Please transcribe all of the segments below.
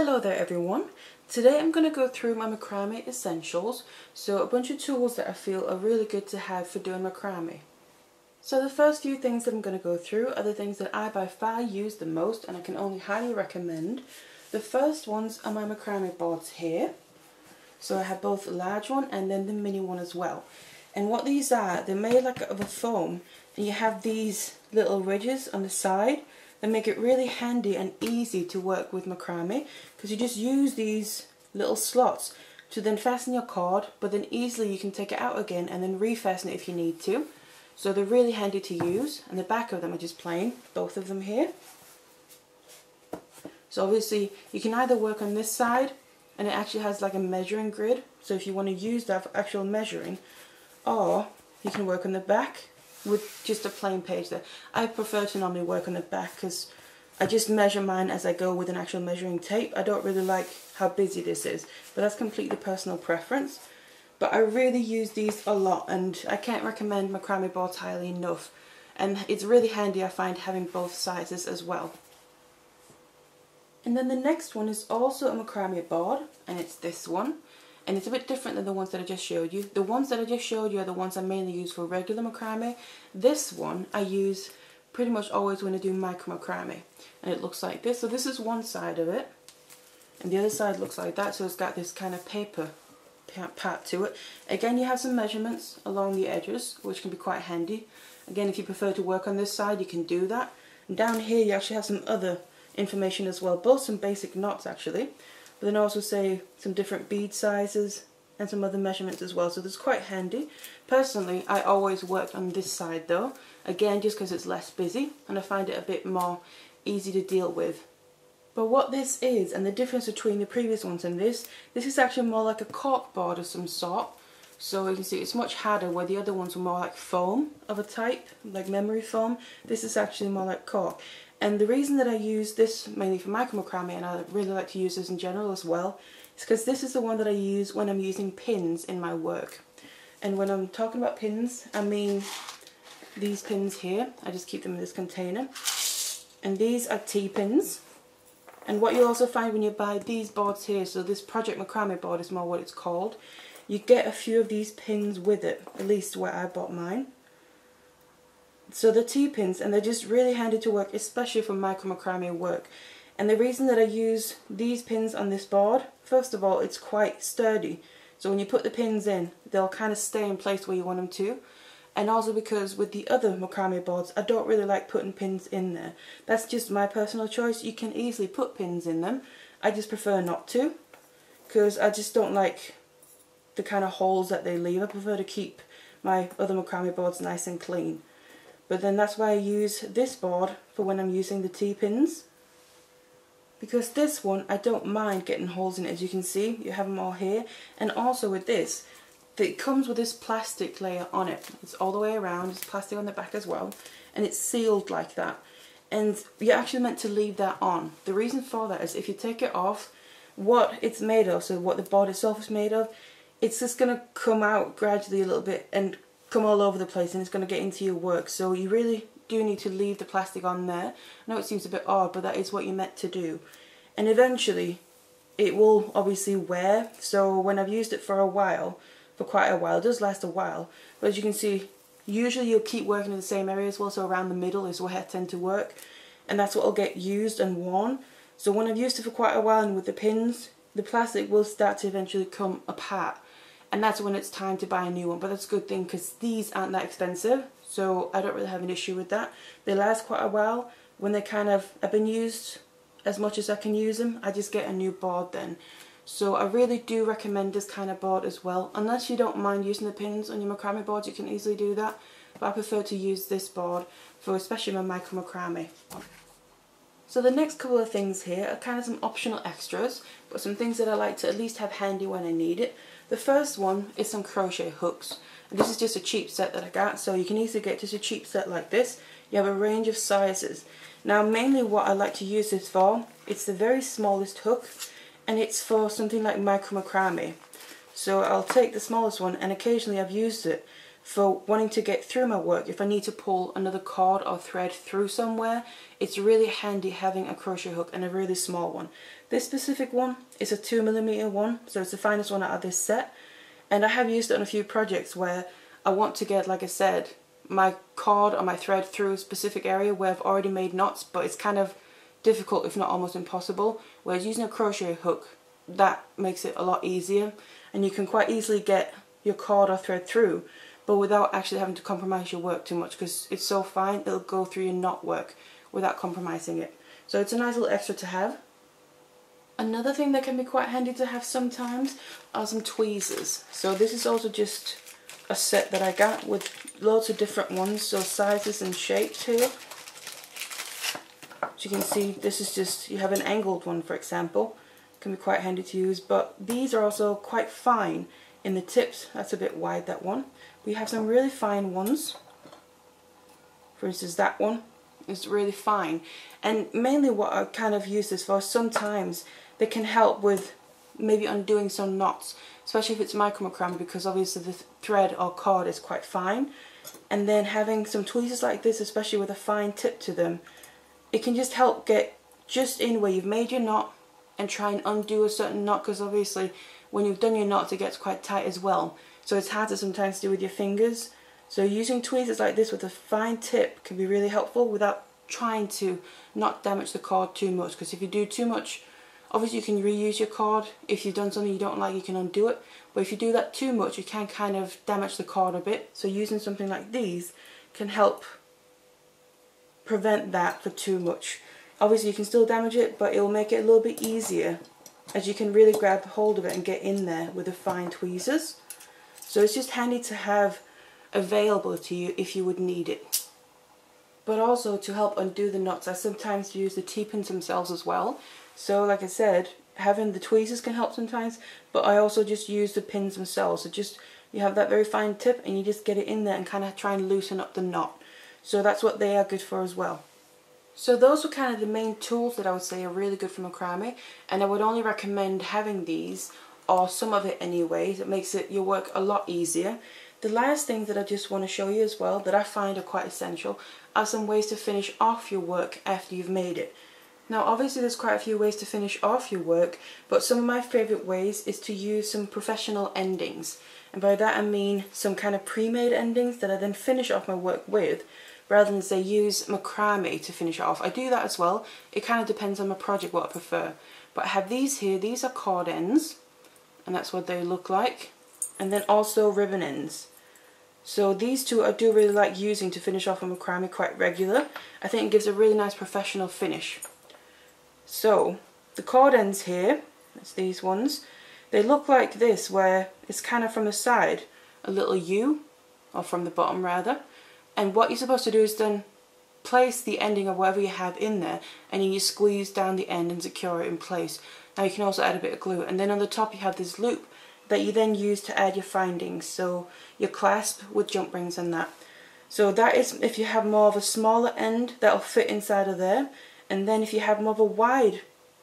Hello there everyone. Today I'm going to go through my macrame essentials, so a bunch of tools that I feel are really good to have for doing macrame. So the first few things that I'm going to go through are the things that I by far use the most and I can only highly recommend. The first ones are my macrame boards here. So I have both the large one and then the mini one as well. And what these are, they're made like of a foam and you have these little ridges on the side that make it really handy and easy to work with macrame because you just use these little slots to then fasten your cord but then easily you can take it out again and then refasten it if you need to. So they're really handy to use and the back of them are just plain, both of them here. So obviously you can either work on this side and it actually has like a measuring grid so if you want to use that for actual measuring or you can work on the back with just a plain page there. I prefer to normally work on the back because I just measure mine as I go with an actual measuring tape. I don't really like how busy this is, but that's completely personal preference. But I really use these a lot and I can't recommend macrame boards highly enough. And it's really handy I find having both sizes as well. And then the next one is also a macrame board and it's this one and it's a bit different than the ones that I just showed you. The ones that I just showed you are the ones I mainly use for regular macrame. This one I use pretty much always when I do micro macrame and it looks like this. So this is one side of it and the other side looks like that so it's got this kind of paper part to it. Again you have some measurements along the edges which can be quite handy. Again if you prefer to work on this side you can do that. And down here you actually have some other information as well, both some basic knots actually but then also say some different bead sizes and some other measurements as well. So that's quite handy. Personally I always work on this side though. Again just because it's less busy and I find it a bit more easy to deal with. But what this is and the difference between the previous ones and this this is actually more like a cork board of some sort. So you can see it's much harder where the other ones were more like foam of a type, like memory foam. This is actually more like cork. And the reason that I use this mainly for macrame and I really like to use this in general as well is because this is the one that I use when I'm using pins in my work. And when I'm talking about pins, I mean these pins here. I just keep them in this container. And these are T-pins. And what you also find when you buy these boards here, so this Project Macrame board is more what it's called, you get a few of these pins with it, at least where I bought mine. So the T-pins, and they're just really handy to work, especially for micro macrame work. And the reason that I use these pins on this board, first of all, it's quite sturdy. So when you put the pins in, they'll kind of stay in place where you want them to. And also because with the other macrame boards, I don't really like putting pins in there. That's just my personal choice. You can easily put pins in them. I just prefer not to. Because I just don't like the kind of holes that they leave. I prefer to keep my other macrame boards nice and clean. But then that's why I use this board for when I'm using the T-pins. Because this one, I don't mind getting holes in it. As you can see, you have them all here. And also with this, it comes with this plastic layer on it. It's all the way around. It's plastic on the back as well. And it's sealed like that. And you're actually meant to leave that on. The reason for that is if you take it off, what it's made of, so what the board itself is made of, it's just going to come out gradually a little bit and come all over the place and it's going to get into your work. So you really do need to leave the plastic on there. I know it seems a bit odd, but that is what you're meant to do. And eventually, it will obviously wear. So when I've used it for a while, for quite a while, it does last a while. But as you can see, usually you'll keep working in the same area as well. So around the middle is where I tend to work. And that's what will get used and worn. So when I've used it for quite a while and with the pins, the plastic will start to eventually come apart and that's when it's time to buy a new one but that's a good thing because these aren't that expensive so I don't really have an issue with that. They last quite a while. When they kind of have been used as much as I can use them I just get a new board then. So I really do recommend this kind of board as well. Unless you don't mind using the pins on your macrame board you can easily do that but I prefer to use this board for especially my micro macrame. So the next couple of things here are kind of some optional extras, but some things that I like to at least have handy when I need it. The first one is some crochet hooks. And this is just a cheap set that I got, so you can easily get just a cheap set like this. You have a range of sizes. Now mainly what I like to use this for, it's the very smallest hook, and it's for something like micro macrame. So I'll take the smallest one, and occasionally I've used it for wanting to get through my work, if I need to pull another cord or thread through somewhere, it's really handy having a crochet hook and a really small one. This specific one is a 2mm one, so it's the finest one out of this set. And I have used it on a few projects where I want to get, like I said, my cord or my thread through a specific area where I've already made knots, but it's kind of difficult, if not almost impossible. Whereas using a crochet hook, that makes it a lot easier. And you can quite easily get your cord or thread through but without actually having to compromise your work too much because it's so fine it'll go through your knot work without compromising it. So it's a nice little extra to have. Another thing that can be quite handy to have sometimes are some tweezers. So this is also just a set that I got with loads of different ones, so sizes and shapes here. As you can see, this is just, you have an angled one for example, can be quite handy to use, but these are also quite fine in the tips. That's a bit wide, that one. We have some really fine ones. For instance, that one is really fine. And mainly what I kind of use this for, sometimes they can help with maybe undoing some knots, especially if it's micro macrame because obviously the thread or cord is quite fine. And then having some tweezers like this, especially with a fine tip to them, it can just help get just in where you've made your knot and try and undo a certain knot because obviously when you've done your knots it gets quite tight as well. So it's hard to sometimes do with your fingers. So using tweezers like this with a fine tip can be really helpful without trying to not damage the cord too much. Because if you do too much obviously you can reuse your cord. If you've done something you don't like you can undo it. But if you do that too much you can kind of damage the cord a bit. So using something like these can help prevent that for too much. Obviously you can still damage it but it will make it a little bit easier as you can really grab hold of it and get in there with the fine tweezers so it's just handy to have available to you if you would need it. But also to help undo the knots, I sometimes use the T-pins themselves as well. So like I said, having the tweezers can help sometimes, but I also just use the pins themselves. So just, you have that very fine tip and you just get it in there and kind of try and loosen up the knot. So that's what they are good for as well. So those are kind of the main tools that I would say are really good for macrame and I would only recommend having these or some of it anyway. It makes it your work a lot easier. The last thing that I just want to show you as well that I find are quite essential are some ways to finish off your work after you've made it. Now obviously there's quite a few ways to finish off your work but some of my favourite ways is to use some professional endings and by that I mean some kind of pre-made endings that I then finish off my work with rather than say use macrame to finish it off. I do that as well, it kind of depends on my project what I prefer. But I have these here, these are cord ends and that's what they look like. And then also ribbon ends. So these two I do really like using to finish off a macrame quite regular. I think it gives a really nice professional finish. So the cord ends here that's these ones they look like this where it's kind of from the side a little U or from the bottom rather and what you're supposed to do is then place the ending of whatever you have in there and you squeeze down the end and secure it in place now you can also add a bit of glue and then on the top you have this loop that you then use to add your findings so your clasp with jump rings and that. So that is if you have more of a smaller end that'll fit inside of there and then if you have more of a wide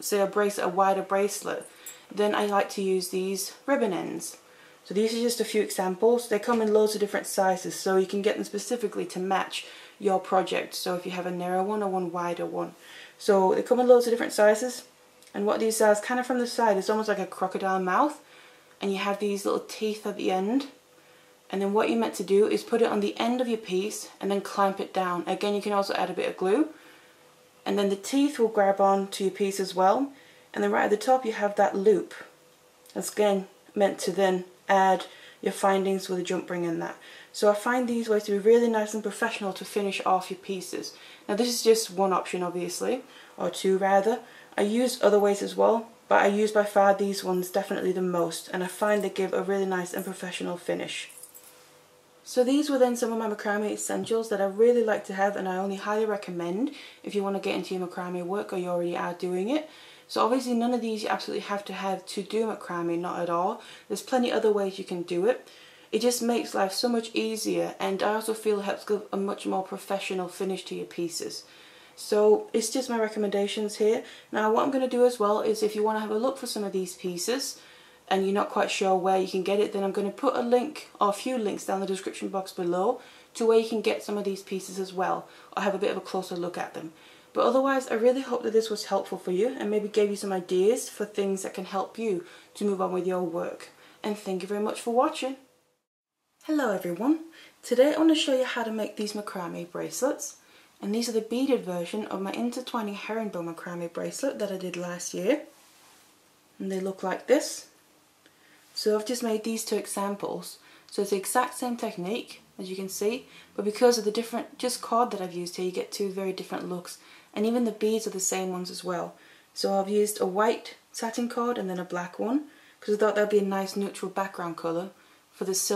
say a bracelet, a wider bracelet then I like to use these ribbon ends. So these are just a few examples. They come in loads of different sizes so you can get them specifically to match your project. So if you have a narrow one or one wider one. So they come in loads of different sizes and what these are is kind of from the side, it's almost like a crocodile mouth. And you have these little teeth at the end. And then what you're meant to do is put it on the end of your piece and then clamp it down. Again, you can also add a bit of glue. And then the teeth will grab on to your piece as well. And then right at the top you have that loop. That's again meant to then add your findings with a jump ring in that. So I find these ways to be really nice and professional to finish off your pieces. Now this is just one option obviously, or two rather, I use other ways as well, but I use by far these ones definitely the most and I find they give a really nice and professional finish. So these were then some of my macrame essentials that I really like to have and I only highly recommend if you want to get into your macrame work or you already are doing it. So obviously none of these you absolutely have to have to do macrame, not at all. There's plenty other ways you can do it. It just makes life so much easier and I also feel it helps give a much more professional finish to your pieces. So it's just my recommendations here. Now what I'm going to do as well is if you want to have a look for some of these pieces, and you're not quite sure where you can get it, then I'm going to put a link or a few links down the description box below to where you can get some of these pieces as well or have a bit of a closer look at them. But otherwise, I really hope that this was helpful for you and maybe gave you some ideas for things that can help you to move on with your work. And thank you very much for watching. Hello everyone. Today I want to show you how to make these macrame bracelets. And these are the beaded version of my intertwining herringbone macrame bracelet that I did last year. And they look like this. So I've just made these two examples. So it's the exact same technique, as you can see, but because of the different just cord that I've used here, you get two very different looks. And even the beads are the same ones as well. So I've used a white satin cord and then a black one, because I thought that would be a nice neutral background colour for the silver